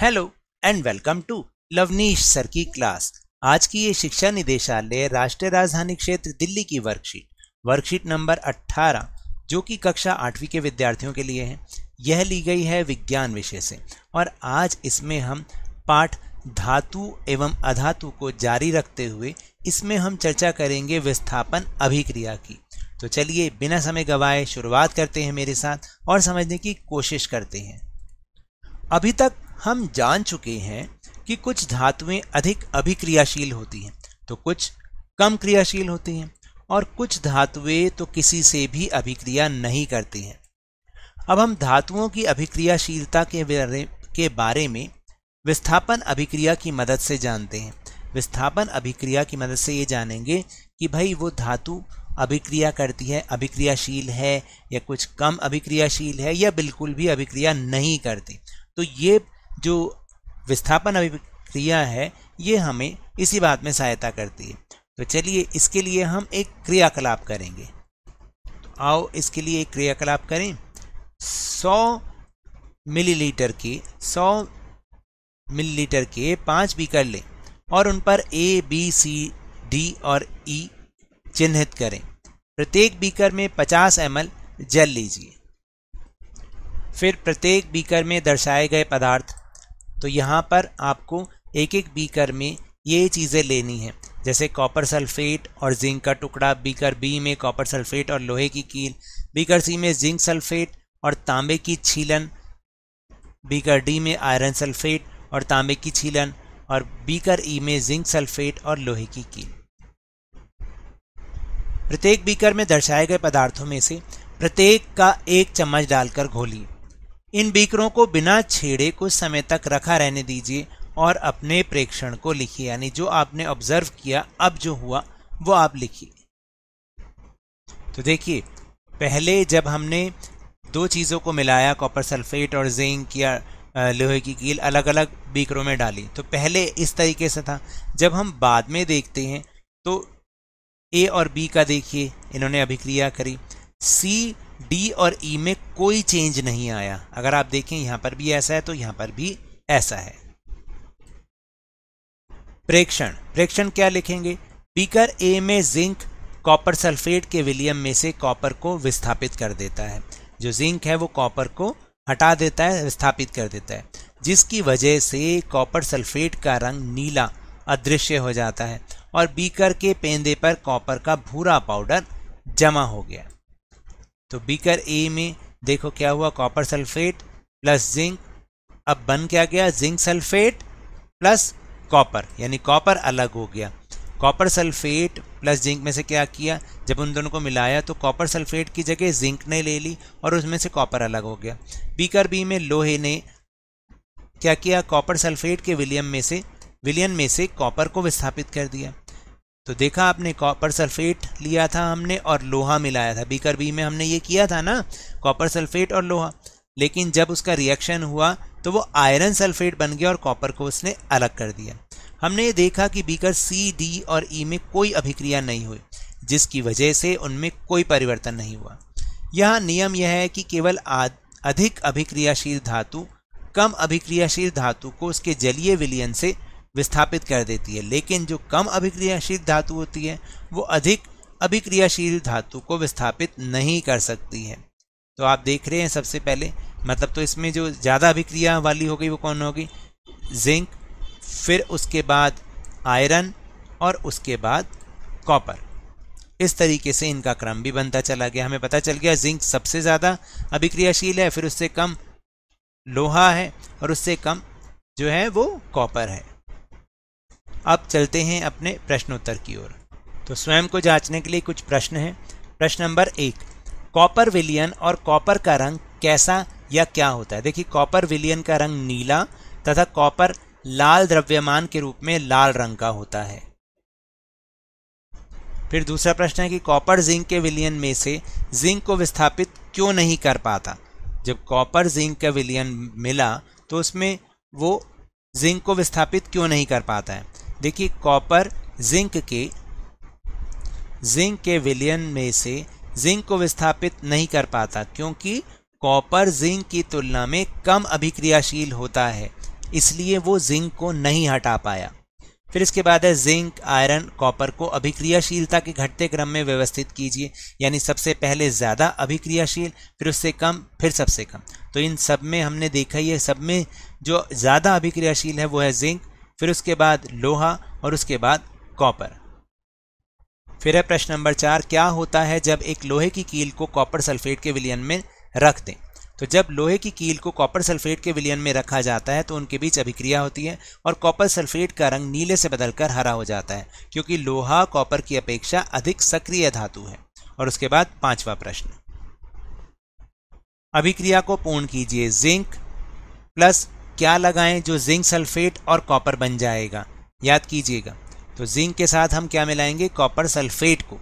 Hello and welcome to Lavneesh sir की class आज की ये शिक्षा निदेशालय राष्ट्रीय राजधानी क्षेत्र दिल्ली की वर्कशीट वर्कशीट नंबर 18 जो कि कक्षा आठवीं के विद्यार्थियों के लिए है, यह ली गई है विज्ञान विषय से। और आज इसमें हम पाठ धातु एवं अधातु को जारी रखते हुए इसमें हम चर्चा करेंगे विस्थापन अभिक्रिया की। तो चलिए बिना समय गवाए शुरुआत करते हैं मेरे साथ और समझने की कोशिश करते हैं। अभी तक हम जान चुके हैं कि कुछ धातुएँ अधिक अभिक्रियाशील होती हैं तो कुछ कम क्रियाशील होती हैं, और कुछ धातुएँ तो किसी से भी अभिक्रिया नहीं करती हैं। अब हम धातुओं की अभिक्रियाशीलता के बारे के बारे में विस्थापन अभिक्रिया की मदद से जानते हैं। विस्थापन अभिक्रिया की मदद से ये जानेंगे कि भाई वो धातु अभिक्रिया करती है, अभिक्रियाशील है, या कुछ कम अभिक्रियाशील है, या बिल्कुल भी अभिक्रिया नहीं करती। तो ये जो विस्थापन अभिक्रिया है, ये हमें इसी बात में सहायता करती है। तो चलिए, इसके लिए हम एक क्रियाकलाप करेंगे। तो आओ, इसके लिए एक क्रियाकलाप करें। 100 मिलीलीटर के 100 मिलीलीटर के पाँच बीकर लें और उन पर ए बी सी डी और ई e चिन्हित करें। प्रत्येक बीकर में 50 एम जल लीजिए। फिर प्रत्येक बीकर में दर्शाए गए पदार्थ तो यहाँ पर आपको एक एक बीकर में ये चीज़ें लेनी है। जैसे कॉपर सल्फेट और जिंक का टुकड़ा, बीकर बी में कॉपर सल्फेट और लोहे की कील, बीकर सी में जिंक सल्फेट और तांबे की छीलन, बीकर डी में आयरन सल्फेट और तांबे की छीलन और बीकर ई में जिंक सल्फेट और लोहे की कील। प्रत्येक बीकर में दर्शाए गए पदार्थों में से प्रत्येक का एक चम्मच डालकर घोलिए। इन बीकरों को बिना छेड़े कुछ समय तक रखा रहने दीजिए और अपने प्रेक्षण को लिखिए। यानी जो आपने ऑब्ज़र्व किया, अब जो हुआ, वो आप लिखिए। तो देखिए, पहले जब हमने दो चीज़ों को मिलाया कॉपर सल्फेट और जिंक या लोहे की कील अलग अलग बीकरों में डाली तो पहले इस तरीके से था। जब हम बाद में देखते हैं तो ए और बी का देखिए, इन्होंने अभिक्रिया करी। सी डी और ई e में कोई चेंज नहीं आया। अगर आप देखें, यहाँ पर भी ऐसा है तो यहाँ पर भी ऐसा है। प्रेक्षण। प्रेक्षण क्या लिखेंगे? बीकर ए में जिंक कॉपर सल्फेट के विलियम में से कॉपर को विस्थापित कर देता है। जो जिंक है, वो कॉपर को हटा देता है, विस्थापित कर देता है। जिसकी वजह से कॉपर सल्फेट का रंग नीला, अदृश्य हो जाता है और बीकर के पेंदे पर कॉपर का भूरा पाउडर जमा हो गया। तो बीकर ए में देखो क्या हुआ कॉपर सल्फेट प्लस जिंक अब बन क्या गया? जिंक सल्फेट प्लस कॉपर यानी कॉपर अलग हो गया। कॉपर सल्फेट प्लस जिंक में से क्या किया? जब उन दोनों को मिलाया तो कॉपर सल्फेट की जगह जिंक ने ले ली और उसमें से कॉपर अलग हो गया। बीकर बी में लोहे ने क्या किया? कॉपर सल्फेट के विलियम में से, विलियन में से कॉपर को विस्थापित कर दिया। तो देखा आपने कॉपर सल्फेट लिया था हमने और लोहा मिलाया था। बीकर बी में हमने ये किया था ना कॉपर सल्फेट और लोहा। लेकिन जब उसका रिएक्शन हुआ तो वो आयरन सल्फेट बन गया और कॉपर को उसने अलग कर दिया। हमने ये देखा कि बीकर सी डी और ई में कोई अभिक्रिया नहीं हुई, जिसकी वजह से उनमें कोई परिवर्तन नहीं हुआ। यहाँ नियम यह है कि केवल अधिक अभिक्रियाशील धातु, कम अभिक्रियाशील धातु को उसके जलीय विलियन से विस्थापित कर देती है। लेकिन जो कम अभिक्रियाशील धातु होती है, वो अधिक अभिक्रियाशील धातु को विस्थापित नहीं कर सकती है। तो आप देख रहे हैं सबसे पहले मतलब तो इसमें जो ज़्यादा अभिक्रिया वाली हो गई वो कौन होगी? जिंक, फिर उसके बाद आयरन और उसके बाद कॉपर। इस तरीके से इनका क्रम भी बनता चला गया। हमें पता चल गया, जिंक सबसे ज़्यादा अभिक्रियाशील है, फिर उससे कम लोहा है और उससे कम जो है वो कॉपर है। अब चलते हैं अपने प्रश्नोत्तर की ओर। तो स्वयं को जांचने के लिए कुछ प्रश्न हैं। प्रश्न नंबर एक, कॉपर विलियन और कॉपर का रंग कैसा या क्या होता है? देखिए, कॉपर विलियन का रंग नीला तथा कॉपर लाल द्रव्यमान के रूप में लाल रंग का होता है। फिर दूसरा प्रश्न है कि कॉपर जिंक के विलियन में से जिंक को विस्थापित क्यों नहीं कर पाता? जब कॉपर जिंक का विलियन मिला तो उसमें वो जिंक को विस्थापित क्यों नहीं कर पाता है? देखिए कॉपर जिंक के जिंक के विलयन में से जिंक को विस्थापित नहीं कर पाता, क्योंकि कॉपर जिंक की तुलना में कम अभिक्रियाशील होता है, इसलिए वो जिंक को नहीं हटा पाया। फिर इसके बाद है जिंक आयरन कॉपर को अभिक्रियाशीलता के घटते क्रम में व्यवस्थित कीजिए, यानी सबसे पहले ज़्यादा अभिक्रियाशील, फिर उससे कम, फिर सबसे कम। तो इन सब में हमने देखा, ये सब में जो ज़्यादा अभिक्रियाशील है, वो है जिंक फिर उसके बाद लोहा और उसके बाद कॉपर। फिर है प्रश्न नंबर चार, क्या होता है जब एक लोहे की कील को कॉपर सल्फेट के विलियन में रख दें? तो जब लोहे की कील को कॉपर सल्फेट के विलियन में रखा जाता है तो उनके बीच अभिक्रिया होती है और कॉपर सल्फेट का रंग नीले से बदलकर हरा हो जाता है, क्योंकि लोहा कॉपर की अपेक्षा अधिक सक्रिय धातु है। और उसके बाद पांचवा प्रश्न। अभिक्रिया को पूर्ण कीजिए, जिंक प्लस क्या लगाएँ जो जिंक सल्फेट और कॉपर बन जाएगा? याद कीजिएगा। तो जिंक के साथ हम क्या मिलाएँगे? कॉपर सल्फेट को।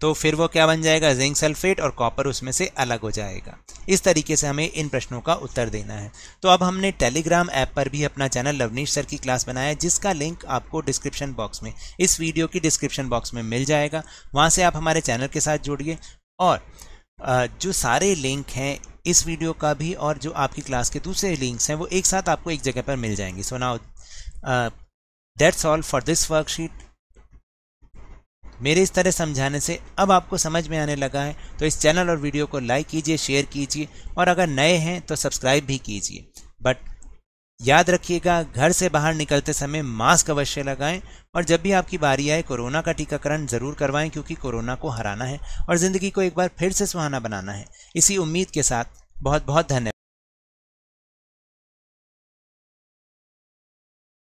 तो फिर वो क्या बन जाएगा? जिंक सल्फेट और कॉपर उसमें से अलग हो जाएगा। इस तरीके से हमें इन प्रश्नों का उत्तर देना है। तो अब हमने टेलीग्राम ऐप पर भी अपना चैनल लवनीश सर की क्लास बनाया है, जिसका लिंक आपको डिस्क्रिप्शन बॉक्स में, इस वीडियो की डिस्क्रिप्शन बॉक्स में मिल जाएगा। वहाँ से आप हमारे चैनल के साथ जुड़िए और जो सारे लिंक हैं इस वीडियो का भी और जो आपकी क्लास के दूसरे लिंक्स हैं, वो एक साथ आपको एक जगह पर मिल जाएँगे। So now that's all for this worksheet मेरे इस तरह समझाने से अब आपको समझ में आने लगा है तो इस चैनल और वीडियो को लाइक कीजिए शेयर कीजिए, और अगर नए हैं तो सब्सक्राइब भी कीजिए। बट याद रखिएगा, घर से बाहर निकलते समय मास्क अवश्य लगाएँ और जब भी आपकी बारी आए, कोरोना का टीकाकरण ज़रूर करवाएँ क्योंकि कोरोना को हराना है और ज़िंदगी को एक बार फिर से सुहाना बनाना है। इसी उम्मीद के साथ बहुत बहुत धन्यवाद।